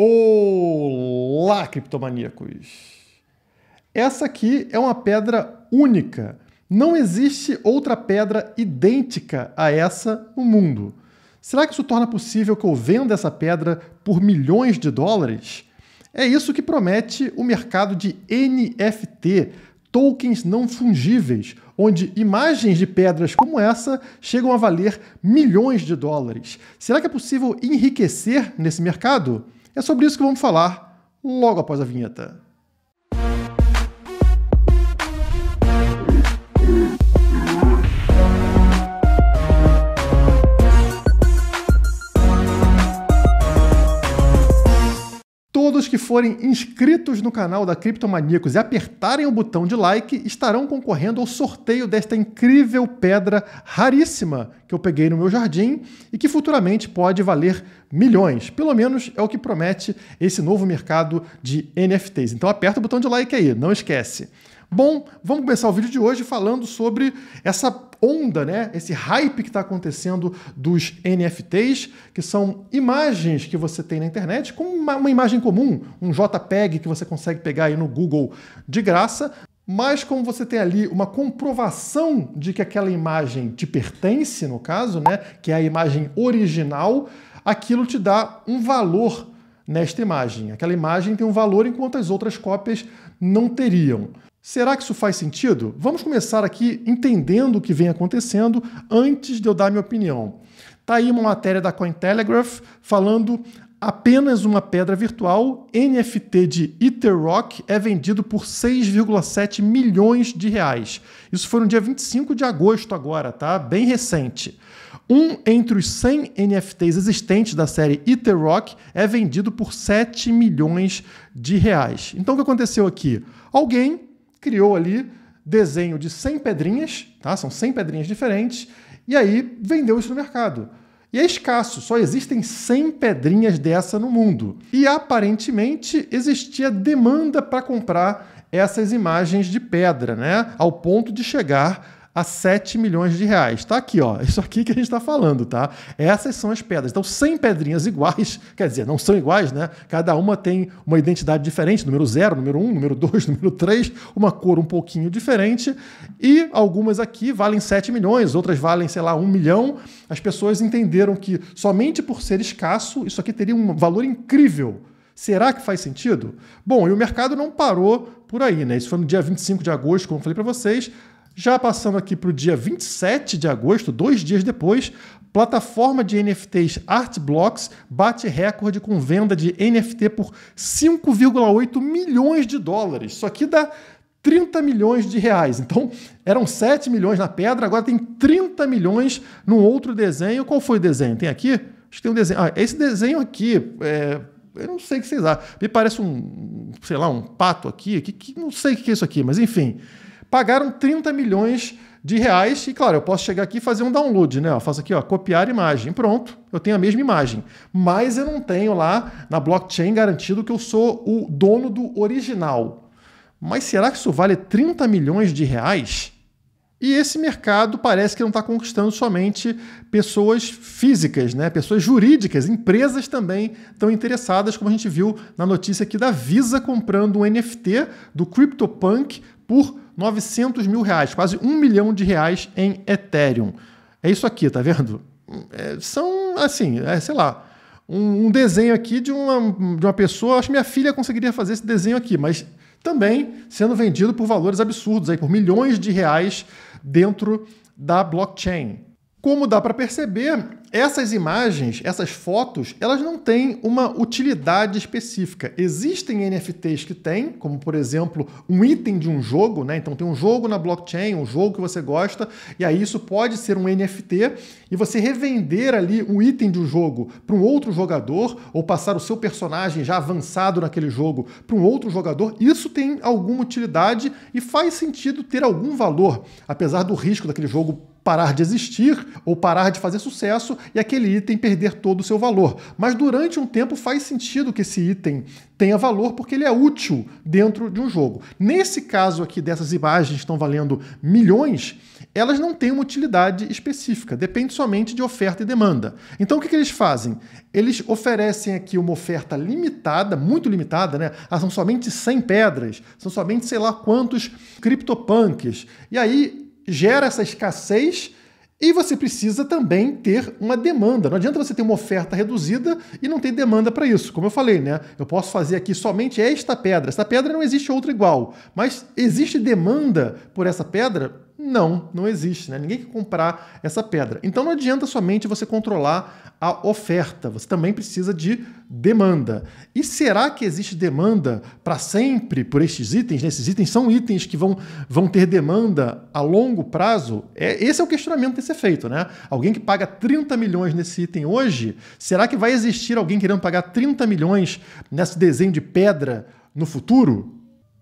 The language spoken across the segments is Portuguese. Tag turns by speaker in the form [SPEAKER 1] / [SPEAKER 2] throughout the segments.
[SPEAKER 1] Olá, criptomaníacos! Essa aqui é uma pedra única. Não existe outra pedra idêntica a essa no mundo. Será que isso torna possível que eu venda essa pedra por milhões de dólares? É isso que promete o mercado de NFT, tokens não fungíveis, onde imagens de pedras como essa chegam a valer milhões de dólares. Será que é possível enriquecer nesse mercado? É sobre isso que vamos falar logo após a vinheta. Todos que forem inscritos no canal da Criptomaníacos e apertarem o botão de like estarão concorrendo ao sorteio desta incrível pedra raríssima que eu peguei no meu jardim e que futuramente pode valer milhões. Pelo menos é o que promete esse novo mercado de NFTs. Então aperta o botão de like aí, não esquece. Bom, vamos começar o vídeo de hoje falando sobre essa onda, né? Esse hype que está acontecendo dos NFTs, que são imagens que você tem na internet, com uma, uma, imagem comum, um JPEG que você consegue pegar aí no Google de graça. Mas como você tem ali uma comprovação de que aquela imagem te pertence, no caso, né? Que é a imagem original, aquilo te dá um valor nesta imagem. Aquela imagem tem um valor enquanto as outras cópias não teriam. Será que isso faz sentido? Vamos começar aqui entendendo o que vem acontecendo antes de eu dar minha opinião. Tá aí uma matéria da Cointelegraph falando apenas uma pedra virtual NFT de Etherrock é vendido por 6,7 milhões de reais. Isso foi no dia 25 de agosto agora, tá? Bem recente. Um entre os 100 NFTs existentes da série Etherrock é vendido por 7 milhões de reais. Então o que aconteceu aqui? Alguém criou ali desenho de 100 pedrinhas, tá? São 100 pedrinhas diferentes, e aí vendeu isso no mercado. E é escasso, só existem 100 pedrinhas dessa no mundo. E aparentemente existia demanda para comprar essas imagens de pedra, né? Ao ponto de chegar a 7 milhões de reais. Tá aqui, ó. Isso aqui que a gente está falando, tá? Essas são as pedras. Então, 100 pedrinhas iguais, quer dizer, não são iguais, né? Cada uma tem uma identidade diferente, número 0, número 1, um, número 2, número 3, uma cor um pouquinho diferente. E algumas aqui valem 7 milhões, outras valem, sei lá, 1 milhão. As pessoas entenderam que somente por ser escasso, isso aqui teria um valor incrível. Será que faz sentido? Bom, e o mercado não parou por aí, né? Isso foi no dia 25 de agosto, como eu falei para vocês. Já passando aqui para o dia 27 de agosto, dois dias depois, plataforma de NFTs Artblocks bate recorde com venda de NFT por 5,8 milhões de dólares. Isso aqui dá 30 milhões de reais. Então, eram 7 milhões na pedra, agora tem 30 milhões num outro desenho. Qual foi o desenho? Tem aqui? Acho que tem um desenho. Ah, esse desenho aqui, é, eu não sei o que vocês acham. Me parece um, sei lá, um pato aqui, que, que não sei o que é isso aqui, mas enfim pagaram 30 milhões de reais e, claro, eu posso chegar aqui e fazer um download, né? Eu faço aqui, ó, copiar imagem. Pronto, eu tenho a mesma imagem. Mas eu não tenho lá na blockchain garantido que eu sou o dono do original. Mas será que isso vale 30 milhões de reais? E esse mercado parece que não está conquistando somente pessoas físicas, né? pessoas jurídicas, empresas também estão interessadas, como a gente viu na notícia aqui da Visa comprando um NFT do CryptoPunk por 900 mil reais, quase um milhão de reais em Ethereum. É isso aqui, tá vendo? É, são, assim, é, sei lá, um, um, desenho aqui de uma, de uma pessoa. Acho que minha filha conseguiria fazer esse desenho aqui, mas também sendo vendido por valores absurdos, aí, por milhões de reais dentro da blockchain. Como dá para perceber, essas imagens, essas fotos, elas não têm uma utilidade específica. Existem NFTs que têm, como por exemplo, um item de um jogo, né? Então tem um jogo na blockchain, um jogo que você gosta, e aí isso pode ser um NFT e você revender ali um item de um jogo para um outro jogador ou passar o seu personagem já avançado naquele jogo para um outro jogador. Isso tem alguma utilidade e faz sentido ter algum valor, apesar do risco daquele jogo parar de existir ou parar de fazer sucesso e aquele item perder todo o seu valor. Mas durante um tempo faz sentido que esse item tenha valor porque ele é útil dentro de um jogo. Nesse caso aqui dessas imagens estão valendo milhões, elas não têm uma utilidade específica, depende somente de oferta e demanda. Então o que, que eles fazem? Eles oferecem aqui uma oferta limitada, muito limitada, né? Ah, são somente 100 pedras, são somente sei lá quantos CryptoPunks. E aí gera essa escassez e você precisa também ter uma demanda. Não adianta você ter uma oferta reduzida e não ter demanda para isso. Como eu falei, né? Eu posso fazer aqui somente esta pedra. Esta pedra não existe outra igual. Mas existe demanda por essa pedra? Não, não existe, né? Ninguém quer comprar essa pedra. Então não adianta somente você controlar a oferta, você também precisa de demanda. E será que existe demanda para sempre por estes itens? Né? Esses itens são itens que vão, vão ter demanda a longo prazo? É, esse é o questionamento desse efeito, né? Alguém que paga 30 milhões nesse item hoje, será que vai existir alguém querendo pagar 30 milhões nesse desenho de pedra no futuro?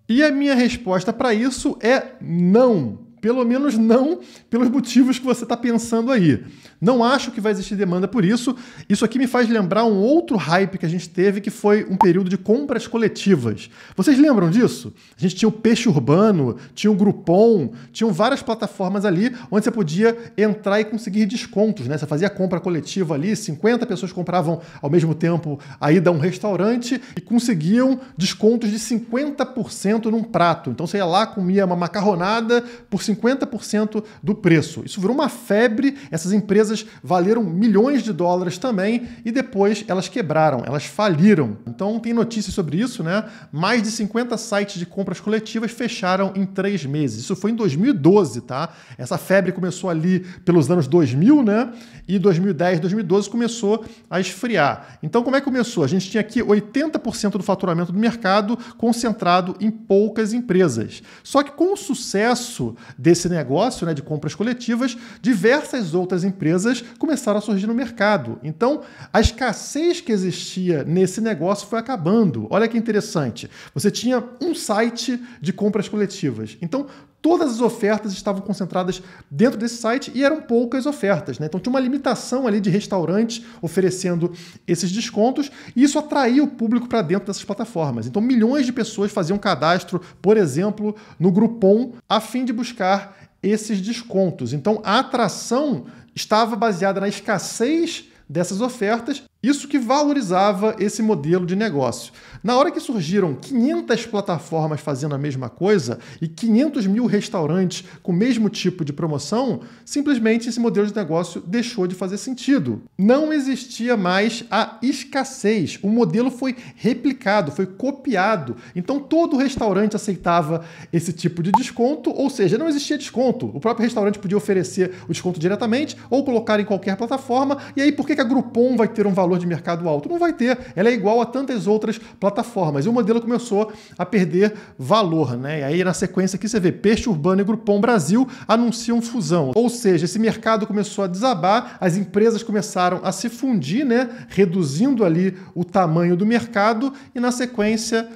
[SPEAKER 1] E a minha resposta para isso é não. Pelo menos não pelos motivos que você está pensando aí. Não acho que vai existir demanda por isso. Isso aqui me faz lembrar um outro hype que a gente teve, que foi um período de compras coletivas. Vocês lembram disso? A gente tinha o Peixe Urbano, tinha o Groupon, tinham várias plataformas ali onde você podia entrar e conseguir descontos. Né? Você fazia compra coletiva ali, 50 pessoas compravam ao mesmo tempo a ida a um restaurante e conseguiam descontos de 50% num prato. Então você ia lá, comia uma macarronada por 50% do preço. Isso virou uma febre, essas empresas valeram milhões de dólares também e depois elas quebraram, elas faliram. Então tem notícias sobre isso, né? Mais de 50 sites de compras coletivas fecharam em três meses. Isso foi em 2012, tá? Essa febre começou ali pelos anos 2000, né? E 2010, 2012 começou a esfriar. Então como é que começou? A gente tinha aqui 80% do faturamento do mercado concentrado em poucas empresas. Só que com o sucesso desse negócio né, de compras coletivas, diversas outras empresas começaram a surgir no mercado. Então, a escassez que existia nesse negócio foi acabando. Olha que interessante. Você tinha um site de compras coletivas. Então, todas as ofertas estavam concentradas dentro desse site e eram poucas ofertas. Né? Então tinha uma limitação ali de restaurantes oferecendo esses descontos e isso atraía o público para dentro dessas plataformas. Então milhões de pessoas faziam cadastro, por exemplo, no Groupon, a fim de buscar esses descontos. Então a atração estava baseada na escassez dessas ofertas, isso que valorizava esse modelo de negócio. Na hora que surgiram 500 plataformas fazendo a mesma coisa e 500 mil restaurantes com o mesmo tipo de promoção, simplesmente esse modelo de negócio deixou de fazer sentido. Não existia mais a escassez. O modelo foi replicado, foi copiado. Então todo restaurante aceitava esse tipo de desconto, ou seja, não existia desconto. O próprio restaurante podia oferecer o desconto diretamente ou colocar em qualquer plataforma. E aí, por que a Groupon vai ter um valor de mercado alto? Não vai ter. Ela é igual a tantas outras plataformas. E o modelo começou a perder valor. Né? E aí, na sequência aqui, você vê Peixe Urbano e Groupon Brasil anunciam fusão. Ou seja, esse mercado começou a desabar, as empresas começaram a se fundir, né? reduzindo ali o tamanho do mercado e, na sequência,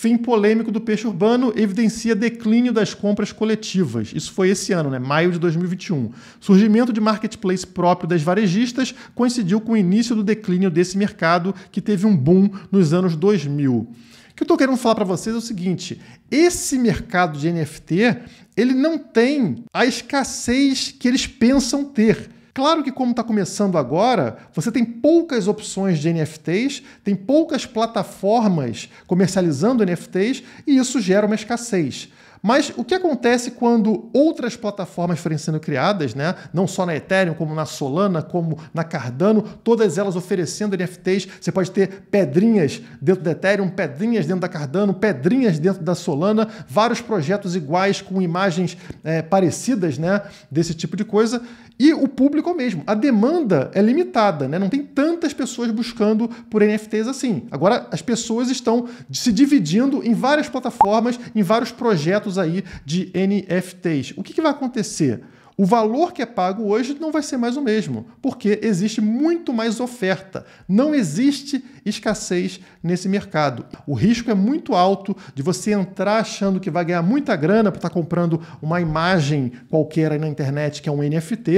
[SPEAKER 1] Fim polêmico do peixe urbano evidencia declínio das compras coletivas. Isso foi esse ano, né? maio de 2021. Surgimento de marketplace próprio das varejistas coincidiu com o início do declínio desse mercado, que teve um boom nos anos 2000. O que eu estou querendo falar para vocês é o seguinte: esse mercado de NFT ele não tem a escassez que eles pensam ter. Claro que, como está começando agora, você tem poucas opções de NFTs, tem poucas plataformas comercializando NFTs e isso gera uma escassez. Mas o que acontece quando outras plataformas forem sendo criadas, né? não só na Ethereum, como na Solana, como na Cardano, todas elas oferecendo NFTs. Você pode ter pedrinhas dentro da Ethereum, pedrinhas dentro da Cardano, pedrinhas dentro da Solana, vários projetos iguais com imagens é, parecidas né? desse tipo de coisa. E o público é mesmo. A demanda é limitada, né? não tem tantas pessoas buscando por NFTs assim. Agora, as pessoas estão se dividindo em várias plataformas, em vários projetos aí de NFTs. O que, que vai acontecer? O valor que é pago hoje não vai ser mais o mesmo, porque existe muito mais oferta. Não existe escassez nesse mercado. O risco é muito alto de você entrar achando que vai ganhar muita grana para estar comprando uma imagem qualquer aí na internet que é um NFT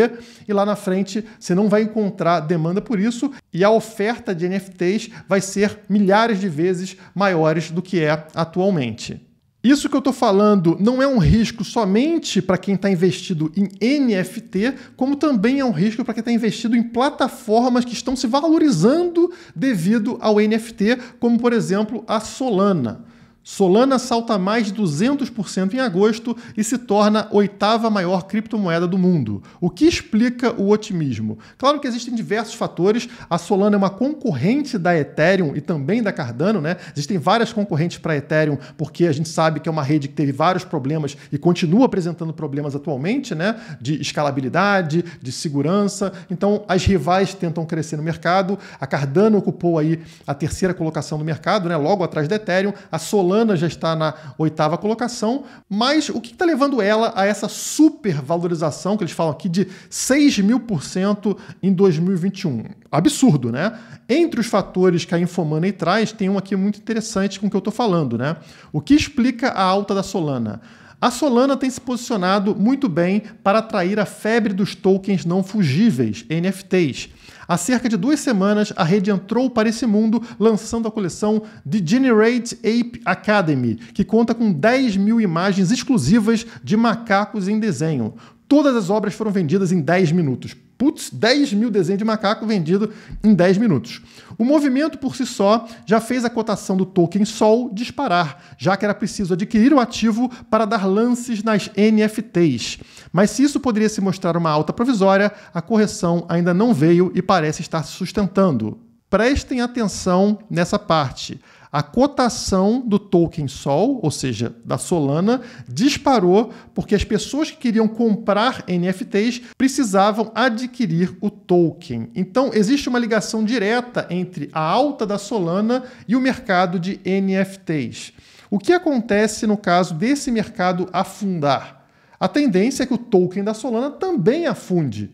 [SPEAKER 1] e lá na frente você não vai encontrar demanda por isso e a oferta de NFTs vai ser milhares de vezes maiores do que é atualmente. Isso que eu estou falando não é um risco somente para quem está investido em NFT, como também é um risco para quem está investido em plataformas que estão se valorizando devido ao NFT, como por exemplo a Solana. Solana salta mais de 200% em agosto e se torna a oitava maior criptomoeda do mundo. O que explica o otimismo? Claro que existem diversos fatores. A Solana é uma concorrente da Ethereum e também da Cardano, né? Existem várias concorrentes para a Ethereum, porque a gente sabe que é uma rede que teve vários problemas e continua apresentando problemas atualmente, né? De escalabilidade, de segurança. Então, as rivais tentam crescer no mercado. A Cardano ocupou aí a terceira colocação do mercado, né? Logo atrás da Ethereum. A Solana Solana já está na oitava colocação, mas o que está levando ela a essa supervalorização, que eles falam aqui de 6 mil por cento em 2021? Absurdo, né? Entre os fatores que a Infomoney traz, tem um aqui muito interessante com o que eu estou falando, né? O que explica a alta da Solana? A Solana tem se posicionado muito bem para atrair a febre dos tokens não fugíveis, NFTs. Há cerca de duas semanas, a rede entrou para esse mundo lançando a coleção Degenerate Ape Academy, que conta com 10 mil imagens exclusivas de macacos em desenho. Todas as obras foram vendidas em 10 minutos. Putz, 10 mil desenhos de macaco vendido em 10 minutos. O movimento por si só já fez a cotação do token Sol disparar, já que era preciso adquirir o ativo para dar lances nas NFTs. Mas se isso poderia se mostrar uma alta provisória, a correção ainda não veio e parece estar se sustentando. Prestem atenção nessa parte a cotação do token Sol, ou seja, da Solana, disparou porque as pessoas que queriam comprar NFTs precisavam adquirir o token. Então, existe uma ligação direta entre a alta da Solana e o mercado de NFTs. O que acontece no caso desse mercado afundar? A tendência é que o token da Solana também afunde.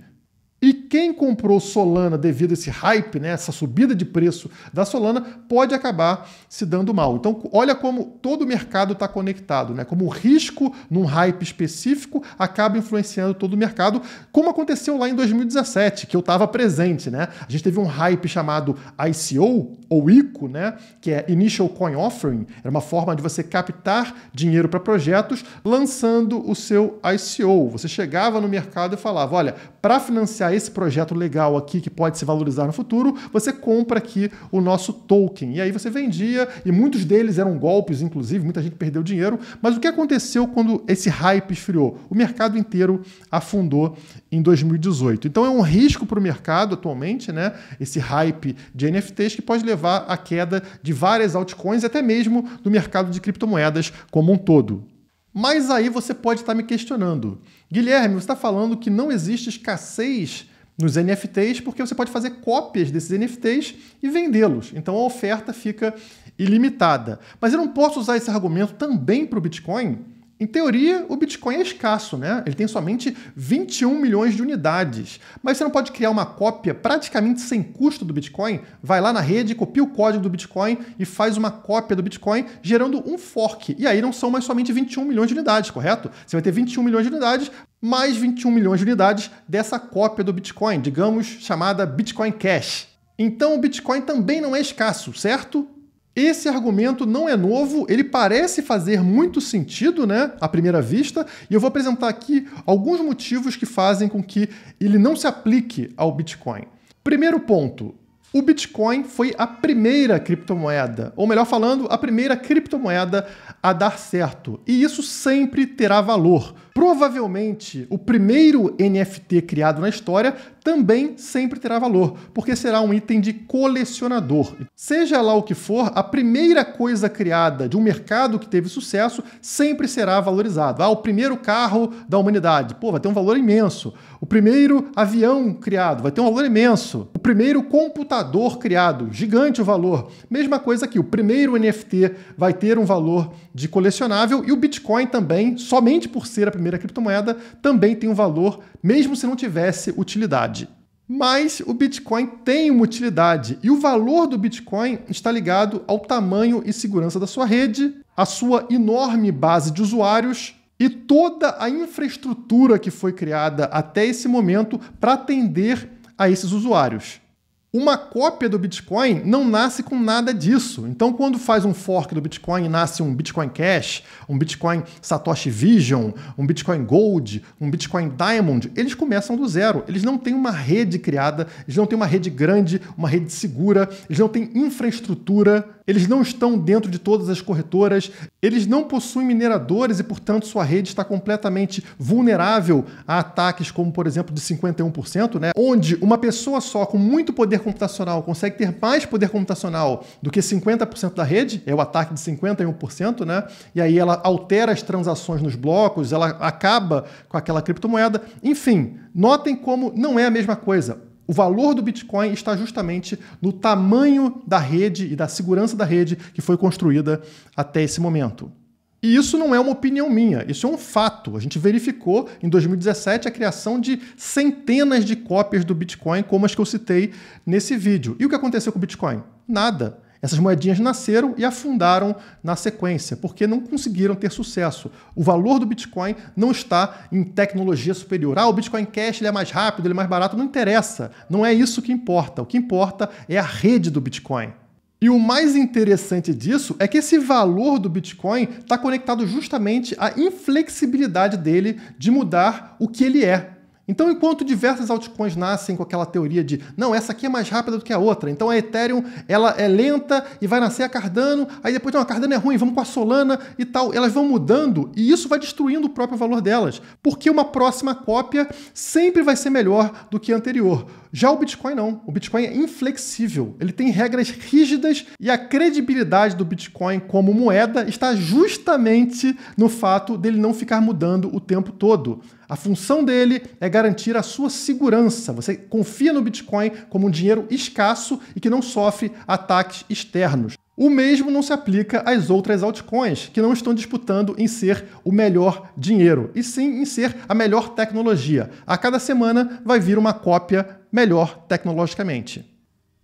[SPEAKER 1] E quem comprou Solana devido a esse hype, né, essa subida de preço da Solana, pode acabar se dando mal. Então, olha como todo o mercado está conectado, né? Como o risco num hype específico acaba influenciando todo o mercado, como aconteceu lá em 2017, que eu estava presente, né? A gente teve um hype chamado ICO, ou ICO, né? Que é Initial Coin Offering, era uma forma de você captar dinheiro para projetos lançando o seu ICO. Você chegava no mercado e falava: olha, para financiar esse projeto legal aqui que pode se valorizar no futuro, você compra aqui o nosso token. E aí você vendia, e muitos deles eram golpes, inclusive, muita gente perdeu dinheiro. Mas o que aconteceu quando esse hype esfriou? O mercado inteiro afundou em 2018. Então é um risco para o mercado atualmente, né? Esse hype de NFTs que pode levar à queda de várias altcoins, até mesmo do mercado de criptomoedas como um todo. Mas aí você pode estar me questionando. Guilherme, você está falando que não existe escassez nos NFTs porque você pode fazer cópias desses NFTs e vendê-los. Então a oferta fica ilimitada. Mas eu não posso usar esse argumento também para o Bitcoin? Em teoria, o Bitcoin é escasso, né? Ele tem somente 21 milhões de unidades. Mas você não pode criar uma cópia praticamente sem custo do Bitcoin? Vai lá na rede, copia o código do Bitcoin e faz uma cópia do Bitcoin, gerando um fork. E aí não são mais somente 21 milhões de unidades, correto? Você vai ter 21 milhões de unidades, mais 21 milhões de unidades dessa cópia do Bitcoin, digamos chamada Bitcoin Cash. Então o Bitcoin também não é escasso, certo? Esse argumento não é novo, ele parece fazer muito sentido, né, à primeira vista, e eu vou apresentar aqui alguns motivos que fazem com que ele não se aplique ao Bitcoin. Primeiro ponto, o Bitcoin foi a primeira criptomoeda, ou melhor falando, a primeira criptomoeda a dar certo. E isso sempre terá valor. Provavelmente, o primeiro NFT criado na história também sempre terá valor, porque será um item de colecionador. Seja lá o que for, a primeira coisa criada de um mercado que teve sucesso sempre será valorizado. Ah, o primeiro carro da humanidade, pô, vai ter um valor imenso. O primeiro avião criado vai ter um valor imenso. O primeiro computador criado, gigante o valor. Mesma coisa aqui, o primeiro NFT vai ter um valor de colecionável e o Bitcoin também, somente por ser a primeira criptomoeda, também tem um valor, mesmo se não tivesse utilidade. Mas o Bitcoin tem uma utilidade e o valor do Bitcoin está ligado ao tamanho e segurança da sua rede, à sua enorme base de usuários e toda a infraestrutura que foi criada até esse momento para atender a esses usuários. Uma cópia do Bitcoin não nasce com nada disso. Então, quando faz um fork do Bitcoin, nasce um Bitcoin Cash, um Bitcoin Satoshi Vision, um Bitcoin Gold, um Bitcoin Diamond, eles começam do zero. Eles não têm uma rede criada, eles não têm uma rede grande, uma rede segura, eles não têm infraestrutura eles não estão dentro de todas as corretoras, eles não possuem mineradores e, portanto, sua rede está completamente vulnerável a ataques como, por exemplo, de 51%, né? onde uma pessoa só com muito poder computacional consegue ter mais poder computacional do que 50% da rede, é o ataque de 51%, né? e aí ela altera as transações nos blocos, ela acaba com aquela criptomoeda. Enfim, notem como não é a mesma coisa. O valor do Bitcoin está justamente no tamanho da rede e da segurança da rede que foi construída até esse momento. E isso não é uma opinião minha, isso é um fato. A gente verificou em 2017 a criação de centenas de cópias do Bitcoin, como as que eu citei nesse vídeo. E o que aconteceu com o Bitcoin? Nada. Essas moedinhas nasceram e afundaram na sequência, porque não conseguiram ter sucesso. O valor do Bitcoin não está em tecnologia superior. Ah, o Bitcoin Cash ele é mais rápido, ele é mais barato. Não interessa. Não é isso que importa. O que importa é a rede do Bitcoin. E o mais interessante disso é que esse valor do Bitcoin está conectado justamente à inflexibilidade dele de mudar o que ele é. Então, enquanto diversas altcoins nascem com aquela teoria de não, essa aqui é mais rápida do que a outra, então a Ethereum ela é lenta e vai nascer a Cardano, aí depois não, a Cardano é ruim, vamos com a Solana e tal, elas vão mudando e isso vai destruindo o próprio valor delas, porque uma próxima cópia sempre vai ser melhor do que a anterior. Já o Bitcoin não. O Bitcoin é inflexível. Ele tem regras rígidas e a credibilidade do Bitcoin como moeda está justamente no fato dele não ficar mudando o tempo todo. A função dele é garantir a sua segurança. Você confia no Bitcoin como um dinheiro escasso e que não sofre ataques externos. O mesmo não se aplica às outras altcoins, que não estão disputando em ser o melhor dinheiro, e sim em ser a melhor tecnologia. A cada semana vai vir uma cópia melhor tecnologicamente.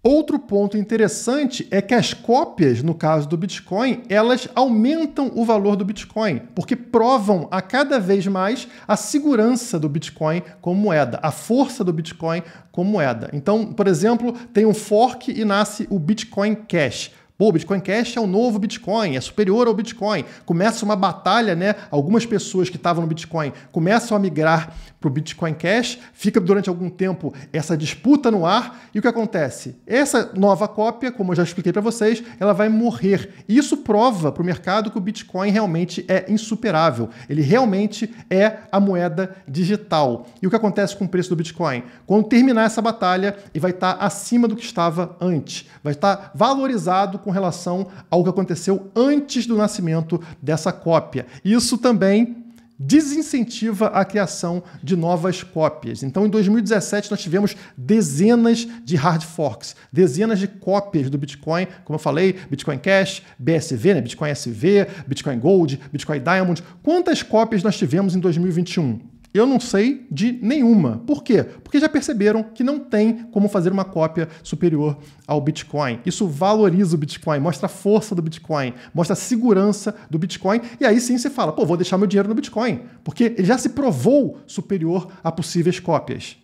[SPEAKER 1] Outro ponto interessante é que as cópias, no caso do Bitcoin, elas aumentam o valor do Bitcoin, porque provam a cada vez mais a segurança do Bitcoin como moeda, a força do Bitcoin como moeda. Então, por exemplo, tem um fork e nasce o Bitcoin Cash. Pô, o Bitcoin Cash é o novo Bitcoin, é superior ao Bitcoin. Começa uma batalha, né? Algumas pessoas que estavam no Bitcoin começam a migrar para o Bitcoin Cash, fica durante algum tempo essa disputa no ar, e o que acontece? Essa nova cópia, como eu já expliquei para vocês, ela vai morrer. E isso prova para o mercado que o Bitcoin realmente é insuperável. Ele realmente é a moeda digital. E o que acontece com o preço do Bitcoin? Quando terminar essa batalha, ele vai estar tá acima do que estava antes, vai estar tá valorizado com relação ao que aconteceu antes do nascimento dessa cópia. Isso também desincentiva a criação de novas cópias. Então, em 2017, nós tivemos dezenas de hard forks, dezenas de cópias do Bitcoin, como eu falei, Bitcoin Cash, BSV, né? Bitcoin SV, Bitcoin Gold, Bitcoin Diamond. Quantas cópias nós tivemos em 2021? Eu não sei de nenhuma. Por quê? Porque já perceberam que não tem como fazer uma cópia superior ao Bitcoin. Isso valoriza o Bitcoin, mostra a força do Bitcoin, mostra a segurança do Bitcoin. E aí sim você fala, pô, vou deixar meu dinheiro no Bitcoin, porque ele já se provou superior a possíveis cópias.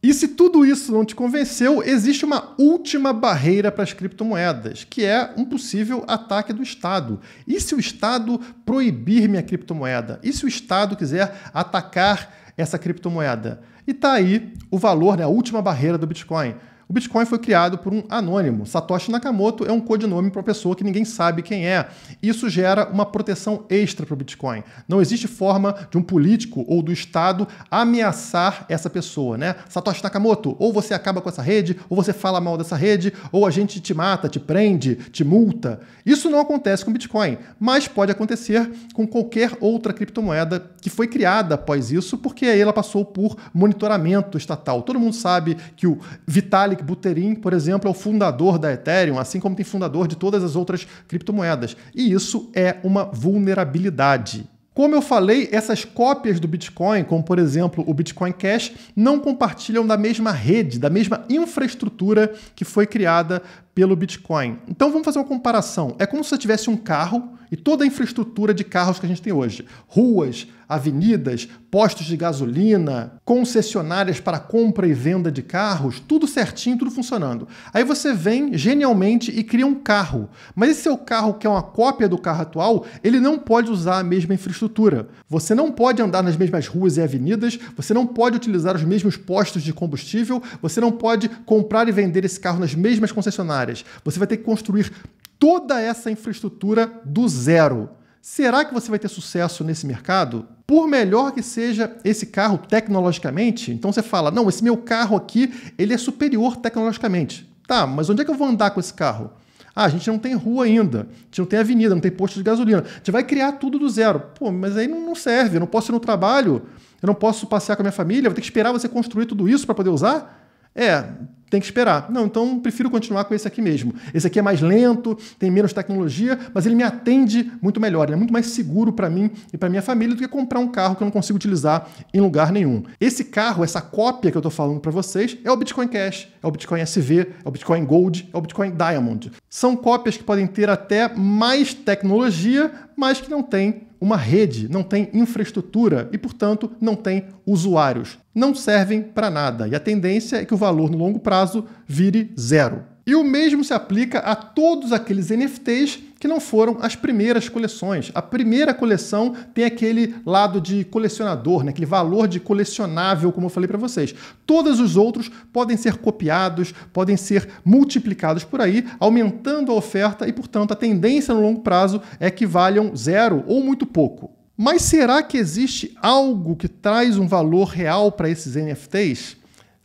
[SPEAKER 1] E se tudo isso não te convenceu, existe uma última barreira para as criptomoedas, que é um possível ataque do Estado. E se o Estado proibir minha criptomoeda? E se o Estado quiser atacar essa criptomoeda? E está aí o valor, né, a última barreira do Bitcoin. O Bitcoin foi criado por um anônimo. Satoshi Nakamoto é um codinome para uma pessoa que ninguém sabe quem é. Isso gera uma proteção extra para o Bitcoin. Não existe forma de um político ou do Estado ameaçar essa pessoa, né? Satoshi Nakamoto, ou você acaba com essa rede, ou você fala mal dessa rede, ou a gente te mata, te prende, te multa. Isso não acontece com o Bitcoin, mas pode acontecer com qualquer outra criptomoeda que foi criada após isso, porque aí ela passou por monitoramento estatal. Todo mundo sabe que o Vitalik Vitalik Buterin, por exemplo, é o fundador da Ethereum, assim como tem fundador de todas as outras criptomoedas. E isso é uma vulnerabilidade. Como eu falei, essas cópias do Bitcoin, como por exemplo o Bitcoin Cash, não compartilham da mesma rede, da mesma infraestrutura que foi criada pelo Bitcoin. Então vamos fazer uma comparação. É como se você tivesse um carro e toda a infraestrutura de carros que a gente tem hoje. Ruas, avenidas, postos de gasolina, concessionárias para compra e venda de carros, tudo certinho, tudo funcionando. Aí você vem genialmente e cria um carro. Mas esse seu carro, que é uma cópia do carro atual, ele não pode usar a mesma infraestrutura. Você não pode andar nas mesmas ruas e avenidas, você não pode utilizar os mesmos postos de combustível, você não pode comprar e vender esse carro nas mesmas concessionárias. Você vai ter que construir toda essa infraestrutura do zero. Será que você vai ter sucesso nesse mercado? Por melhor que seja esse carro tecnologicamente, então você fala: "Não, esse meu carro aqui, ele é superior tecnologicamente". Tá, mas onde é que eu vou andar com esse carro? Ah, a gente não tem rua ainda, a gente não tem avenida, não tem posto de gasolina. A gente vai criar tudo do zero. Pô, mas aí não, serve, eu não posso ir no trabalho, eu não posso passear com a minha família, vou ter que esperar você construir tudo isso para poder usar? É, tem que esperar. Não, então prefiro continuar com esse aqui mesmo. Esse aqui é mais lento, tem menos tecnologia, mas ele me atende muito melhor, ele é muito mais seguro para mim e para minha família do que comprar um carro que eu não consigo utilizar em lugar nenhum. Esse carro, essa cópia que eu estou falando para vocês, é o Bitcoin Cash, é o Bitcoin SV, é o Bitcoin Gold, é o Bitcoin Diamond. São cópias que podem ter até mais tecnologia, mas que não têm uma rede, não tem infraestrutura e, portanto, não tem usuários. Não servem para nada e a tendência é que o valor no longo prazo vire zero. E o mesmo se aplica a todos aqueles NFTs que não foram as primeiras coleções. A primeira coleção tem aquele lado de colecionador, né? aquele valor de colecionável, como eu falei para vocês. Todos os outros podem ser copiados, podem ser multiplicados por aí, aumentando a oferta e, portanto, a tendência no longo prazo é que valham zero ou muito pouco. Mas será que existe algo que traz um valor real para esses NFTs?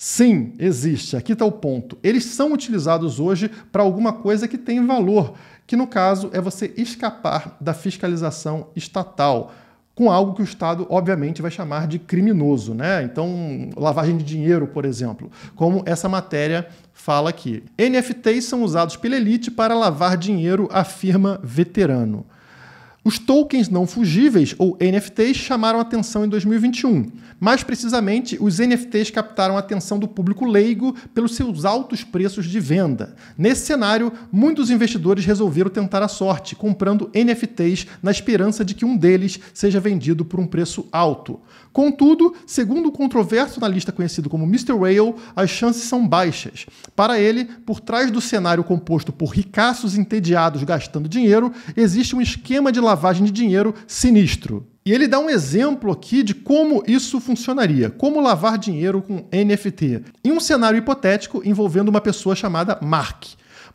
[SPEAKER 1] Sim, existe. Aqui está o ponto. Eles são utilizados hoje para alguma coisa que tem valor, que no caso é você escapar da fiscalização estatal com algo que o Estado, obviamente, vai chamar de criminoso, né? Então, lavagem de dinheiro, por exemplo, como essa matéria fala aqui. NFTs são usados pela elite para lavar dinheiro, afirma veterano. Os tokens não fugíveis, ou NFTs, chamaram atenção em 2021. Mais precisamente, os NFTs captaram a atenção do público leigo pelos seus altos preços de venda. Nesse cenário, muitos investidores resolveram tentar a sorte, comprando NFTs na esperança de que um deles seja vendido por um preço alto. Contudo, segundo o controverso analista conhecido como Mr. Whale, as chances são baixas. Para ele, por trás do cenário composto por ricaços entediados gastando dinheiro, existe um esquema de lavagem de dinheiro sinistro. E ele dá um exemplo aqui de como isso funcionaria, como lavar dinheiro com NFT, em um cenário hipotético envolvendo uma pessoa chamada Mark.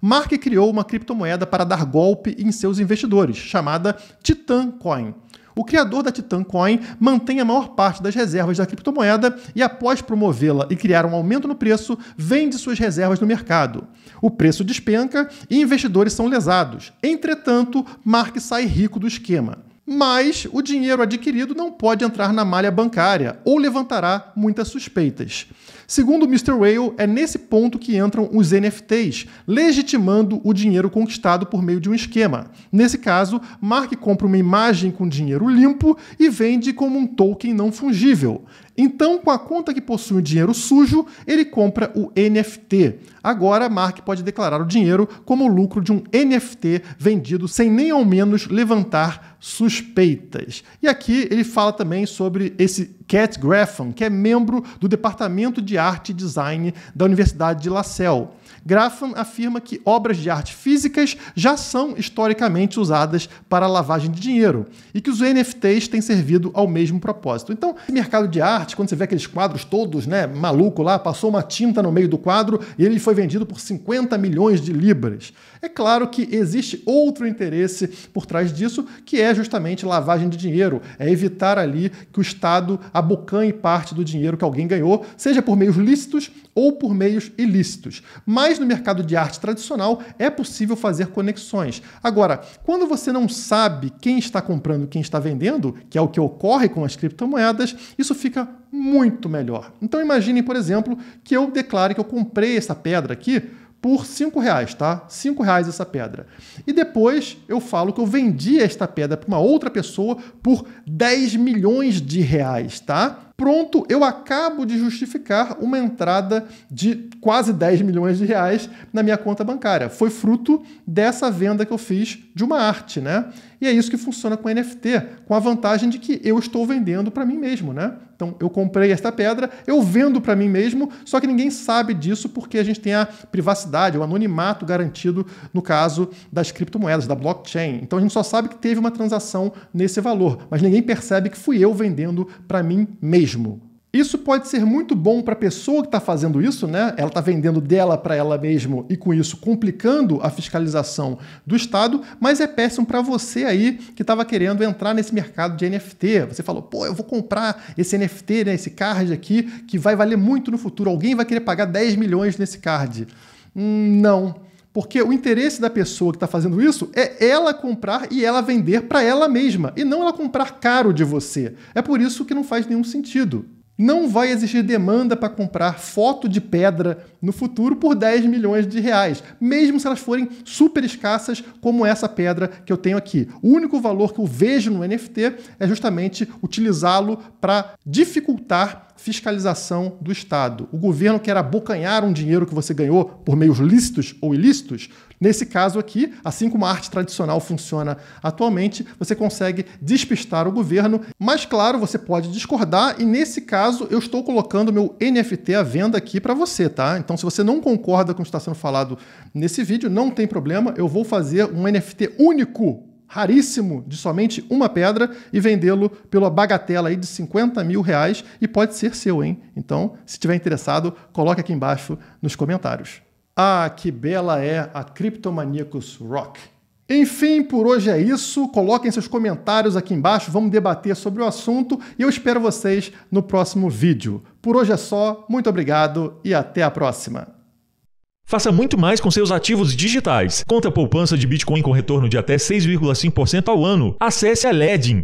[SPEAKER 1] Mark criou uma criptomoeda para dar golpe em seus investidores, chamada Titan Coin. O criador da Titan Coin mantém a maior parte das reservas da criptomoeda e, após promovê-la e criar um aumento no preço, vende suas reservas no mercado. O preço despenca e investidores são lesados. Entretanto, Mark sai rico do esquema mas o dinheiro adquirido não pode entrar na malha bancária ou levantará muitas suspeitas. Segundo Mr. Whale, é nesse ponto que entram os NFTs, legitimando o dinheiro conquistado por meio de um esquema. Nesse caso, Mark compra uma imagem com dinheiro limpo e vende como um token não fungível. Então, com a conta que possui o dinheiro sujo, ele compra o NFT. Agora, Mark pode declarar o dinheiro como lucro de um NFT vendido sem nem ao menos levantar suspeitas. E aqui ele fala também sobre esse Cat Graffan, que é membro do Departamento de Arte e Design da Universidade de La Salle. Grafan afirma que obras de arte físicas já são historicamente usadas para lavagem de dinheiro e que os NFTs têm servido ao mesmo propósito. Então, mercado de arte, quando você vê aqueles quadros todos, né, maluco lá, passou uma tinta no meio do quadro e ele foi vendido por 50 milhões de libras. É claro que existe outro interesse por trás disso, que é justamente lavagem de dinheiro, é evitar ali que o Estado abocanhe parte do dinheiro que alguém ganhou, seja por meios lícitos ou por meios ilícitos. Mas no mercado de arte tradicional é possível fazer conexões. Agora, quando você não sabe quem está comprando e quem está vendendo, que é o que ocorre com as criptomoedas, isso fica muito melhor. Então imagine, por exemplo, que eu declare que eu comprei essa pedra aqui por 5 reais, tá? 5 reais essa pedra. E depois eu falo que eu vendi esta pedra para uma outra pessoa por 10 milhões de reais, tá? Pronto, eu acabo de justificar uma entrada de quase 10 milhões de reais na minha conta bancária. Foi fruto dessa venda que eu fiz de uma arte, né? E é isso que funciona com NFT, com a vantagem de que eu estou vendendo para mim mesmo, né? Então, eu comprei esta pedra, eu vendo para mim mesmo, só que ninguém sabe disso porque a gente tem a privacidade, o anonimato garantido no caso das criptomoedas, da blockchain. Então, a gente só sabe que teve uma transação nesse valor, mas ninguém percebe que fui eu vendendo para mim mesmo. Isso pode ser muito bom para a pessoa que está fazendo isso, né? Ela está vendendo dela para ela mesma e com isso complicando a fiscalização do Estado, mas é péssimo para você aí que estava querendo entrar nesse mercado de NFT. Você falou, pô, eu vou comprar esse NFT, né, esse card aqui, que vai valer muito no futuro. Alguém vai querer pagar 10 milhões nesse card. Hum, não. Porque o interesse da pessoa que está fazendo isso é ela comprar e ela vender para ela mesma, e não ela comprar caro de você. É por isso que não faz nenhum sentido não vai existir demanda para comprar foto de pedra no futuro por 10 milhões de reais, mesmo se elas forem super escassas, como essa pedra que eu tenho aqui. O único valor que eu vejo no NFT é justamente utilizá-lo para dificultar fiscalização do Estado. O governo quer abocanhar um dinheiro que você ganhou por meios lícitos ou ilícitos. Nesse caso aqui, assim como a arte tradicional funciona atualmente, você consegue despistar o governo, mas claro, você pode discordar e nesse caso eu estou colocando meu NFT à venda aqui para você, tá? Então se você não concorda com o que está sendo falado nesse vídeo, não tem problema, eu vou fazer um NFT único raríssimo de somente uma pedra e vendê-lo pela bagatela aí de 50 mil reais e pode ser seu, hein? Então, se tiver interessado, coloque aqui embaixo nos comentários. Ah, que bela é a Cryptomaníacos Rock! Enfim, por hoje é isso. Coloquem seus comentários aqui embaixo, vamos debater sobre o assunto e eu espero vocês no próximo vídeo. Por hoje é só, muito obrigado e até a próxima!
[SPEAKER 2] Faça muito mais com seus ativos digitais. Conta poupança de Bitcoin com retorno de até 6,5% ao ano. Acesse a Ledin